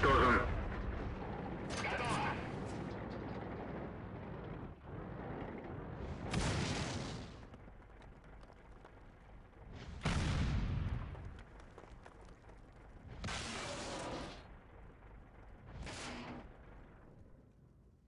тоже